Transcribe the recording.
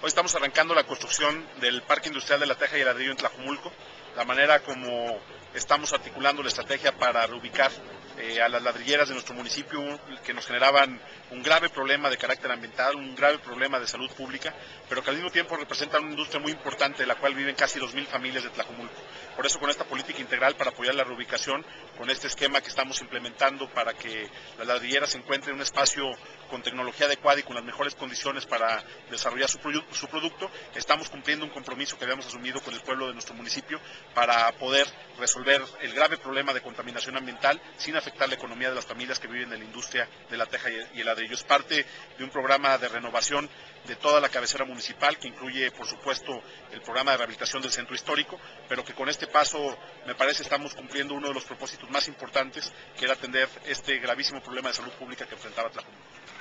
Hoy estamos arrancando la construcción del Parque Industrial de la Teja y el Ladrillo en Tlajumulco, la manera como estamos articulando la estrategia para reubicar eh, a las ladrilleras de nuestro municipio que nos generaban un grave problema de carácter ambiental, un grave problema de salud pública, pero que al mismo tiempo representan una industria muy importante de la cual viven casi 2.000 familias de Tlajumulco. Por eso con esta política integral para apoyar la reubicación, con este esquema que estamos implementando para que las ladrilleras encuentren en un espacio con tecnología adecuada y con las mejores condiciones para desarrollar su, su producto, estamos cumpliendo un compromiso que habíamos asumido con el pueblo de nuestro municipio para poder resolver el grave problema de contaminación ambiental sin afectar la economía de las familias que viven en la industria de la teja y el ladrillo. Es parte de un programa de renovación de toda la cabecera municipal que incluye, por supuesto, el programa de rehabilitación del centro histórico, pero que con este paso, me parece, estamos cumpliendo uno de los propósitos más importantes, que era atender este gravísimo problema de salud pública que enfrentaba Tlajumulco.